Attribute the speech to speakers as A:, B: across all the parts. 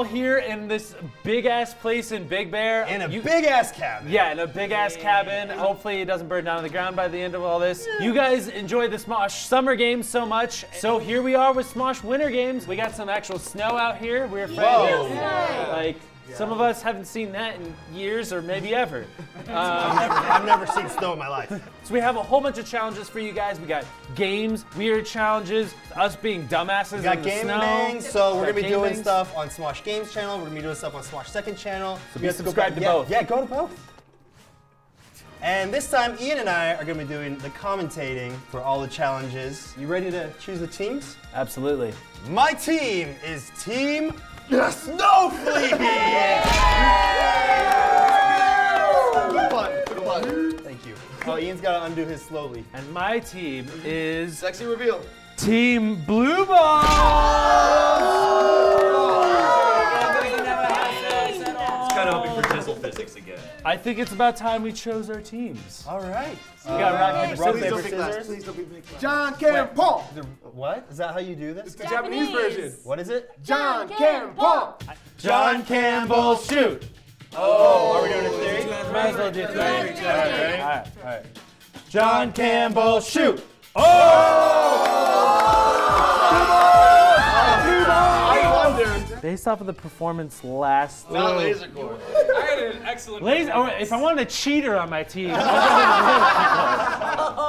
A: all here in this big ass place in Big Bear.
B: In a
A: You-
B: big ass cabin.
A: Yeah, in a big ass cabin. Hopefully, it doesn't burn down to the ground by the end of all this. You guys enjoyed the Smosh summer games so much. So here we are with Smosh winter games. We got some actual snow out here. We're afraid
B: Whoa.
A: like some of us haven't seen that in years or maybe ever.
B: I've, uh, never, I've never seen snow in my life.
A: So we have a whole bunch of challenges for you guys. We got games, weird challenges, us being dumbasses
B: we got
A: in
B: game Bangs, so we're gonna be doing
A: bangs.
B: stuff on Smosh Games channel. We're gonna be doing stuff on Smosh Second channel. So
A: be subscribed to both.
B: Yeah, go to both. And this time, Ian and I are gonna be doing the commentating for all the challenges. You ready to choose the teams?
A: Absolutely.
B: My team is Team Snow Flea. Good one, good one. Thank you. Oh, Ian's gotta undo his slowly.
A: And my team is
C: Sexy reveal.
A: Team Blue Ball.
D: Jizzle again.
A: I think it's about time we chose our teams.
B: All right.
A: We got rock, uh, paper,
B: rock,
A: scissors.
B: paper,
C: Don't be class.
B: scissors.
C: Please don't be big class. John Karen Paul.
B: What? Is that how you do this?
C: It's the Japanese, version.
B: What is it?
C: John Karen Paul.
A: John Campbell, shoot.
B: Oh. oh, are we doing a theory?
A: Might as well do three. All
B: All right.
A: right, all right. John Campbell, shoot.
C: I wondered.
A: Based off of the performance last.
C: Not laser core.
E: I had an excellent.
A: Lazy, or if I wanted a cheater on my team,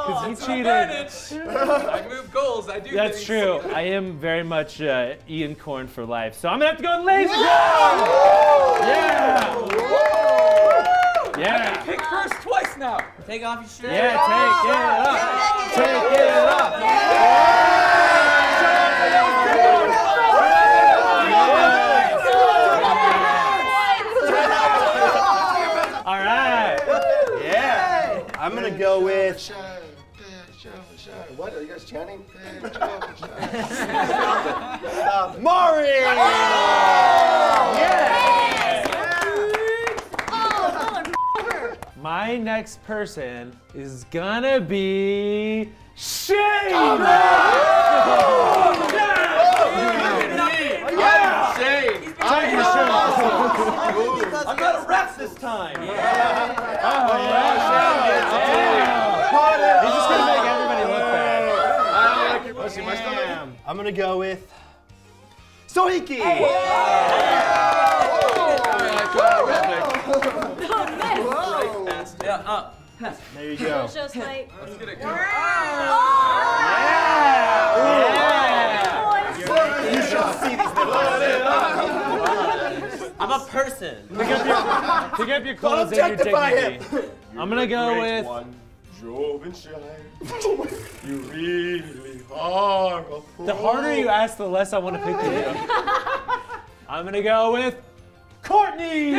A: because he cheated.
E: I move goals. I do.
A: That's
E: things.
A: true. I am very much uh, Ian Corn for life, so I'm gonna have to go with Lasercorn. Yeah. Yeah.
E: Pick first twice now.
F: Take off your shirt.
A: Yeah. Take it up. Take it up. All right.
B: Yeah. I'm gonna go with.
C: What are you guys chanting?
B: Mari!
A: My next person is gonna be Shane.
E: Yeah. Shane.
D: I'm not a ref this time.
A: He's just gonna make everybody look bad.
C: Let's see, my stomach.
B: Damn. I'm gonna go with. Sohinki!
F: Yeah, up.
B: There you go.
E: Let's get it going.
B: You should see these nipples.
F: I'm a person.
A: Pick up your, pick up your clothes and your
B: objectify
A: dignity. I'm gonna go with.
C: One, drove and shine. You really are a.
A: The harder you ask, the less I want to pick you. I'm gonna go with Courtney.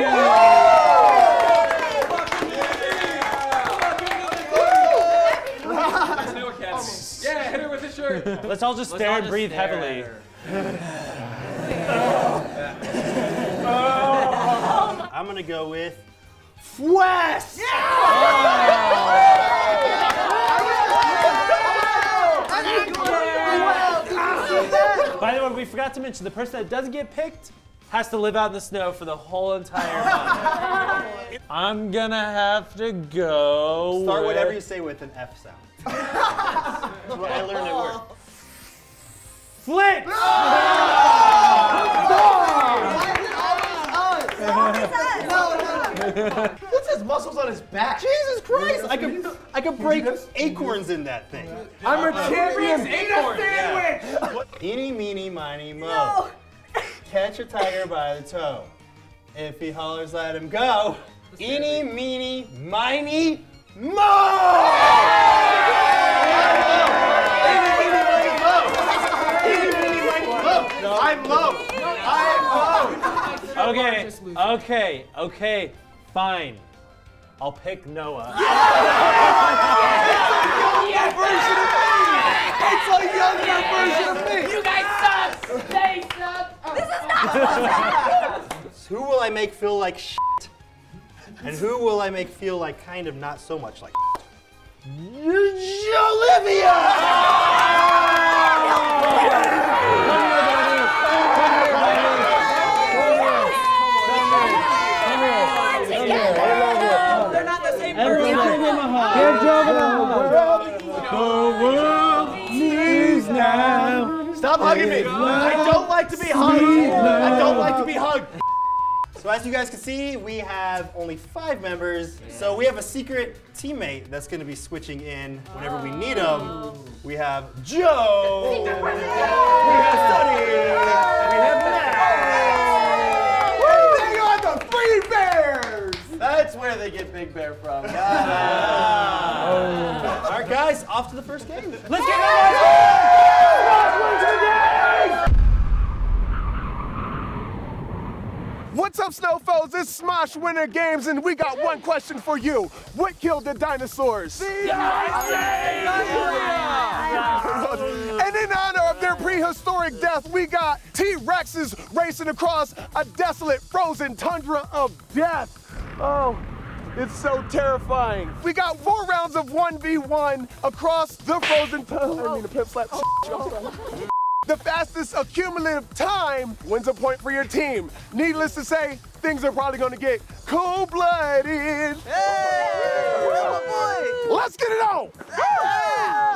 E: Snow Academy. Yeah, hit her with a shirt.
A: Let's all just stare
F: all
A: and
F: just
A: breathe
F: stare
A: heavily.
B: I'm gonna go with. Wes! Oh.
A: By the way, we forgot to mention the person that doesn't get picked has to live out in the snow for the whole entire month. I'm gonna have to go.
B: Start
A: with
B: whatever you say with an F sound. That's what I learned at work.
A: Flitz.
C: What's his muscles on his back?
B: Jesus Christ! I could, I could break acorns in that thing.
C: I'm a champion.
B: Eeny, meeny, miny, mo. Catch a tiger by the toe. If he hollers, let him go. Eeny, meeny, miny, mo!
C: I'm low. I am low.
A: Okay. Okay. Okay. Fine. I'll pick Noah.
C: It's a younger version of me.
G: You guys suck! They suck! Oh. This is not
B: Who will I make feel like shit? And who will I make feel like kind of not so much like Olivia!
G: They're not the same person.
A: give him a hug.
B: Stop hugging me. I don't like to be hugged. I don't like to be hugged. So as you guys can see, we have only five members. So we have a secret teammate that's going to be switching in whenever we need him. We have Joe. We have Sonny. We have Matt. They are the Free Bears. That's where they get Big Bear from. Got ah. it. All right, guys, off to the first game. Let's get
C: What's up, Snowfoes? It's Smosh Winter Games, and we got one question for you. What killed the dinosaurs? and in honor of their prehistoric death, we got T-Rexes racing across a desolate, frozen tundra of death. Oh, it's so terrifying. We got four rounds of 1v1 across the frozen tundra. I mean, pimp slap. The fastest accumulative time wins a point for your team. Needless to say, things are probably gonna get cold-blooded. Let's get it on!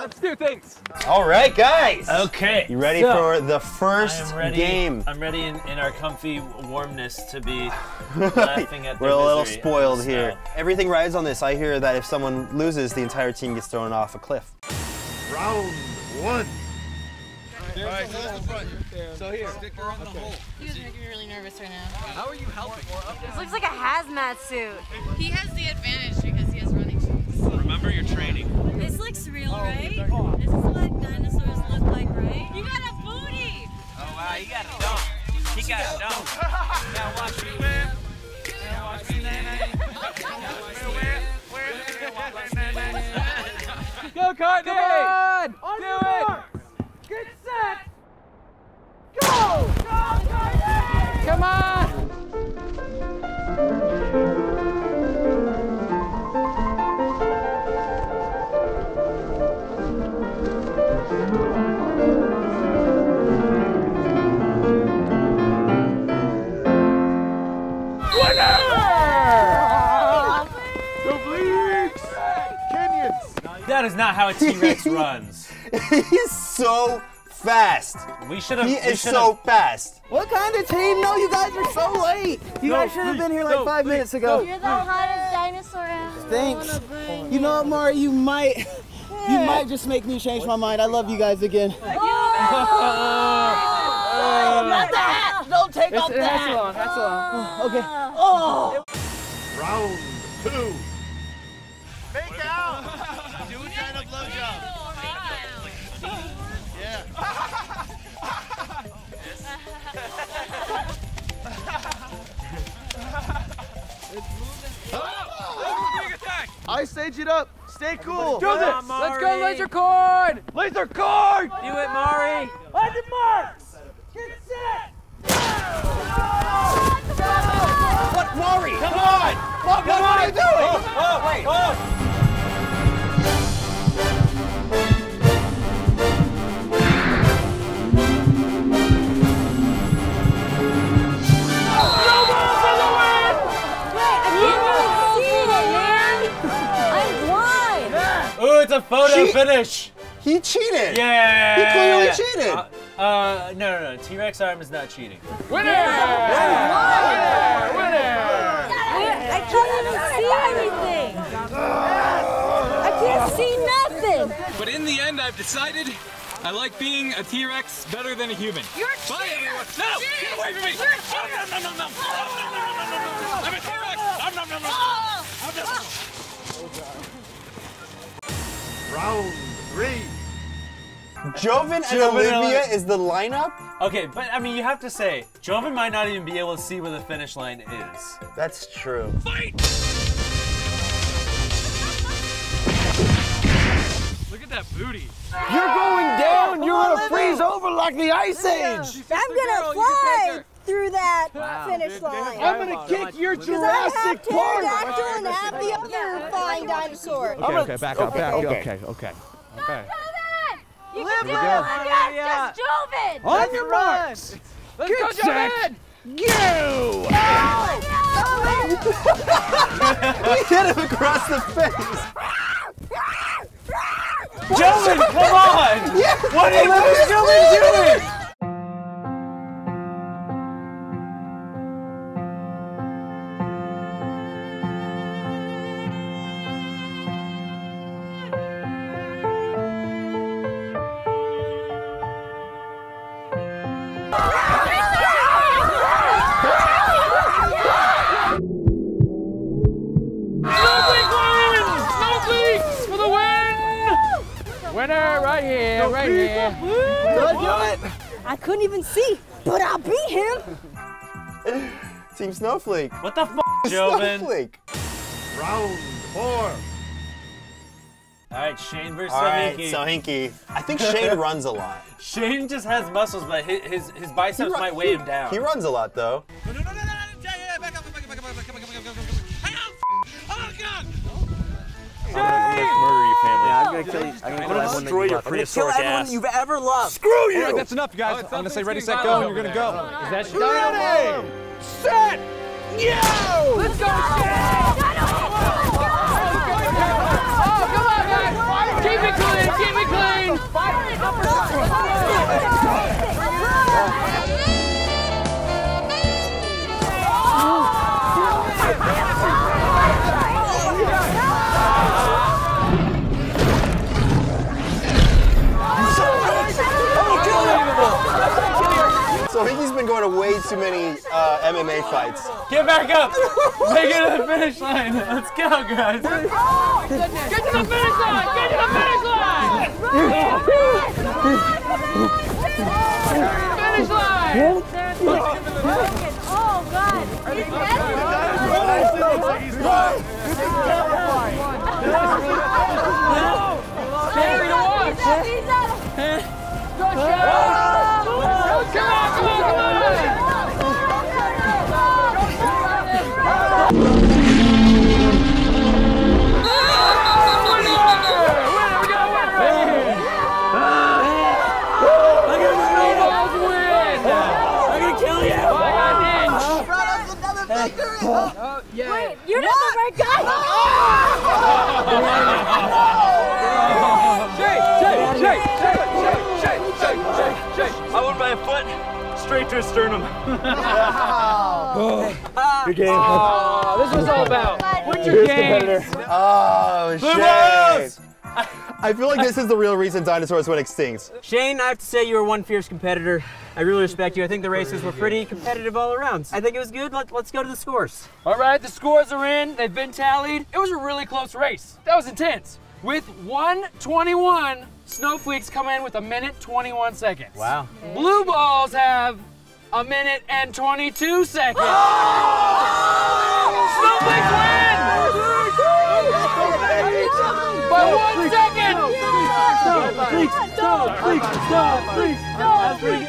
E: Let's do things.
B: All right, guys.
A: Okay.
B: You ready
A: so,
B: for the
A: I
B: first
A: am ready.
B: game?
A: I'm ready in, in our comfy warmness to be laughing at
B: We're a little spoiled here.
A: snow.
B: Everything rides on this. I hear that if someone loses, the entire team gets thrown off a cliff.
C: Round one.
F: You guys are making me really nervous right now.
E: How are you helping?
F: This looks like a hazmat suit.
H: He has the advantage because he has running shoes.
D: Remember your training.
F: This looks real, right? This is what dinosaurs look like, right? You got a booty!
D: Oh wow, he got a dunk. He got a dunk. Now watch me win. Now watch me
E: Go, Courtney! Come on! Do it!
G: Get set.
E: Come on!
A: That is not how a T-Rex runs.
B: He's so fast.
A: We should have.
B: He
A: we
B: is
A: should
B: so fast.
I: What kind of team? No, you guys are so late. You guys should have been here like five minutes ago.
F: You're the hottest dinosaur ever.
I: Thanks. You know what, Mari? You might, you might just make me change my mind. I love you guys again.
G: Not the hat. Don't take off the hat.
E: That's all.
I: Oh, okay.
G: Oh.
C: Round two.
B: Make out. Do a kind of blowjob.
C: I stage it up. Stay cool.
E: Do this! Let's go, Lasercorn! Laser cord!
A: Do it, Mari.
G: On your marks. Get set.
A: Photo
B: She-
A: finish.
B: He cheated.
A: Yeah.
B: He clearly cheated.
A: Uh, uh, no, no, no. T-Rex arm is not cheating.
E: Winner! Winner! Winner!
F: I can't even see anything! I can't see nothing!
E: But in the end, I've decided I like being a T-Rex better than a human.
F: You're a
E: Bye,
F: cheater!
E: everyone. No, no, get away from me!
F: You're a
E: Oh, no, no, no, no, no, no, no, no, no, no, no. I'm a T-Rex! Oh, no, no, no, no.
C: Round three.
B: Joven and
A: Joven and
B: Olivia is the lineup?
A: Okay, but I mean, you have to say, Joven might not even be able to see where the finish line is.
B: That's true.
E: Look at that booty.
I: You're going down. Oh, You're gonna freeze over like the ice age.
F: I'm gonna
E: you
F: fly
E: take her.
F: Through that finish line.
I: I'm gonna kick your
F: Because I have
I: Jurassic Park.
F: pterodactyl and have the other flying dinosaur.
I: Okay, okay, back up, back up. Okay, okay.
F: You can do it! Yes, just Joven!
I: On your marks.
E: Let's go,
I: set.
E: Joven!
I: Go!
F: No!
B: we hit him across the face.
A: Joven, come on! What are you what is Joven doing?
E: Winner right here, right here.
F: I couldn't even see, but I beat him.
B: Team Snowflake.
A: What the f, Joven?
B: Snowflake.
C: Round four.
A: All right, Shane versus
B: All right,
A: Sohinki.
B: so Hinky. I think Shane runs a lot.
A: Shane just has muscles, but his his, his biceps
B: run-
A: might weigh him down.
B: He runs a lot though.
J: I'm gonna kill you. I'm gonna kill everyone that you love. I'm gonna kill everyone you've ever loved.
E: Screw you! that's enough, you guys. I'm gonna say ready, set, go, and you're gonna go. Is that
C: Ready, set, yo!
E: Let's go, Shane! Oh, come on, guys! Keep it clean, keep it clean!
B: So going to way too many uh, MMA fights.
A: Get back up! Make it to the finish line. Let's go, guys.
E: Oh, Get to the finish line! Get to the finish line! Run, Finish line!
F: Oh God! He's dead.
C: He's done.
E: Scary to watch!
F: He's out.
E: Go, Shane! Come on, come on,
J: I went by a foot straight to his sternum.
C: Good game.
E: Oh, this was all about what's your game?
B: Oh,
A: Blue
B: Shane.
A: Balls!
B: I feel like this is the real reason dinosaurs went extinct.
J: Shane, I have to say you were one fierce competitor. I really respect you. I think the races were pretty competitive all around. I think it was good. Let, let's go to the scores.
E: All right, the scores are in. They've been tallied. It was a really close race. That was intense. With 121, Snowflakes come in with a minute 21 seconds.
J: Wow.
E: Blue balls have a minute and 22 seconds. Oh! Snowflakes win oh by one second.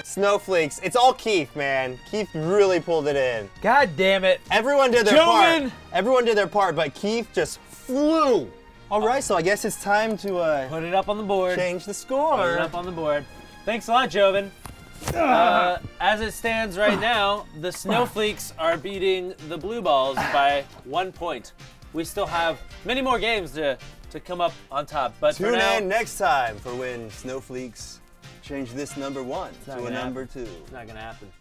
B: Snowflakes. It's all Keith, man. Keith really pulled it in.
A: God damn it.
B: Everyone did their
A: Gentlemen.
B: part. Everyone did their part, but Keith just flew. All right, so I guess it's time to uh,
A: Put it up on the board.
B: change the score.
A: Put it up on the board. Thanks a lot, Joven. Uh, as it stands right now, the Snowflakes are beating the Blue Balls by one point. We still have many more games to, to come up on top, but
B: Tune
A: now,
B: in next time for when Snowflakes change this number one to a
A: gonna
B: number two.
A: it's not gonna happen.